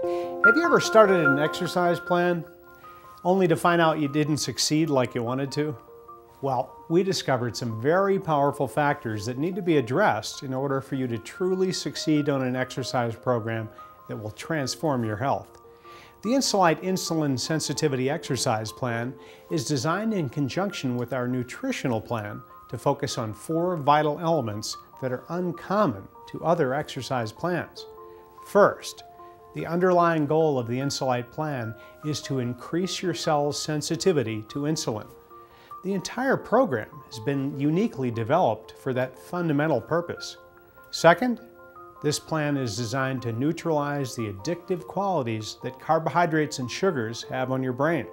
Have you ever started an exercise plan only to find out you didn't succeed like you wanted to? Well, we discovered some very powerful factors that need to be addressed in order for you to truly succeed on an exercise program that will transform your health. The Insulite Insulin Sensitivity Exercise Plan is designed in conjunction with our nutritional plan to focus on four vital elements that are uncommon to other exercise plans. First, the underlying goal of the Insulite plan is to increase your cell's sensitivity to insulin. The entire program has been uniquely developed for that fundamental purpose. Second, this plan is designed to neutralize the addictive qualities that carbohydrates and sugars have on your brain.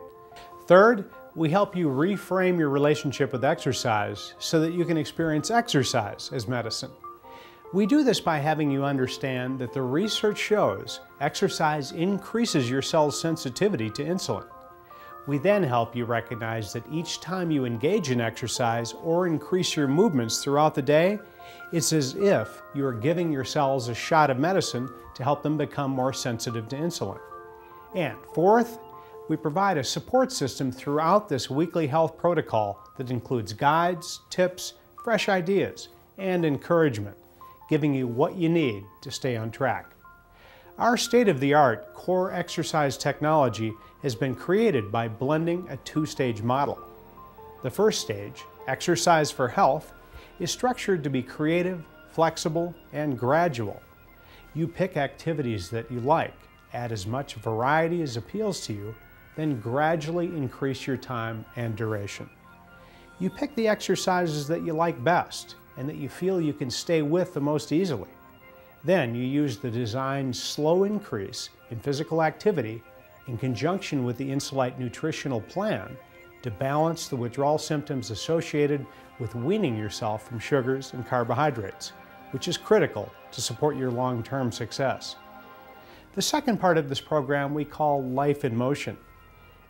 Third, we help you reframe your relationship with exercise so that you can experience exercise as medicine. We do this by having you understand that the research shows exercise increases your cell's sensitivity to insulin. We then help you recognize that each time you engage in exercise or increase your movements throughout the day, it's as if you are giving your cells a shot of medicine to help them become more sensitive to insulin. And fourth, we provide a support system throughout this weekly health protocol that includes guides, tips, fresh ideas, and encouragement giving you what you need to stay on track. Our state-of-the-art core exercise technology has been created by blending a two-stage model. The first stage, Exercise for Health, is structured to be creative, flexible, and gradual. You pick activities that you like, add as much variety as appeals to you, then gradually increase your time and duration. You pick the exercises that you like best and that you feel you can stay with the most easily. Then you use the designed slow increase in physical activity in conjunction with the Insulite nutritional plan to balance the withdrawal symptoms associated with weaning yourself from sugars and carbohydrates, which is critical to support your long-term success. The second part of this program we call Life in Motion.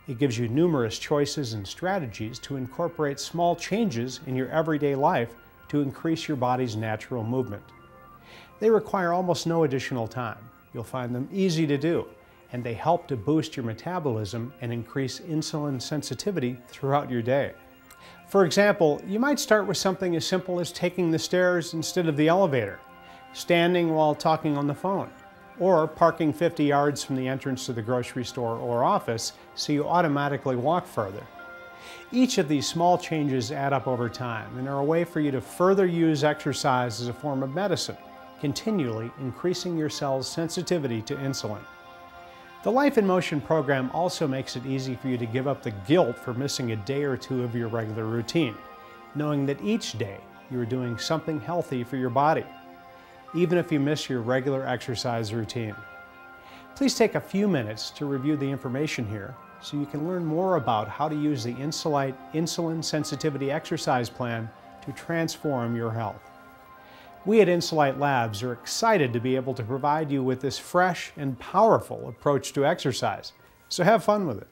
It gives you numerous choices and strategies to incorporate small changes in your everyday life to increase your body's natural movement. They require almost no additional time. You'll find them easy to do, and they help to boost your metabolism and increase insulin sensitivity throughout your day. For example, you might start with something as simple as taking the stairs instead of the elevator, standing while talking on the phone, or parking 50 yards from the entrance to the grocery store or office so you automatically walk further. Each of these small changes add up over time and are a way for you to further use exercise as a form of medicine, continually increasing your cell's sensitivity to insulin. The Life in Motion program also makes it easy for you to give up the guilt for missing a day or two of your regular routine, knowing that each day you are doing something healthy for your body, even if you miss your regular exercise routine. Please take a few minutes to review the information here so you can learn more about how to use the Insulite Insulin Sensitivity Exercise Plan to transform your health. We at Insulite Labs are excited to be able to provide you with this fresh and powerful approach to exercise, so have fun with it.